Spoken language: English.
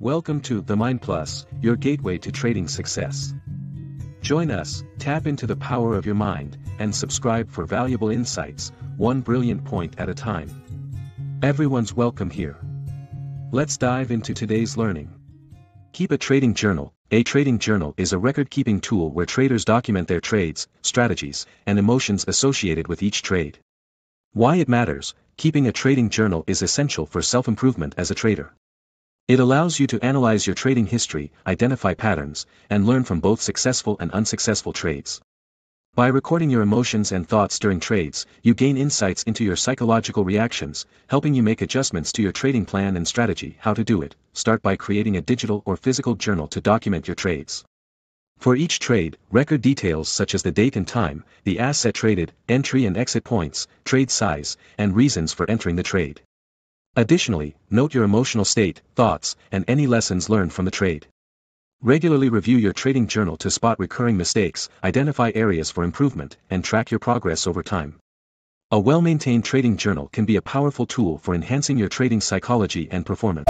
Welcome to The Mind Plus, your gateway to trading success. Join us, tap into the power of your mind, and subscribe for valuable insights, one brilliant point at a time. Everyone's welcome here. Let's dive into today's learning. Keep a trading journal. A trading journal is a record-keeping tool where traders document their trades, strategies, and emotions associated with each trade. Why it matters, keeping a trading journal is essential for self-improvement as a trader. It allows you to analyze your trading history, identify patterns, and learn from both successful and unsuccessful trades. By recording your emotions and thoughts during trades, you gain insights into your psychological reactions, helping you make adjustments to your trading plan and strategy. How to do it, start by creating a digital or physical journal to document your trades. For each trade, record details such as the date and time, the asset traded, entry and exit points, trade size, and reasons for entering the trade. Additionally, note your emotional state, thoughts, and any lessons learned from the trade. Regularly review your trading journal to spot recurring mistakes, identify areas for improvement, and track your progress over time. A well-maintained trading journal can be a powerful tool for enhancing your trading psychology and performance.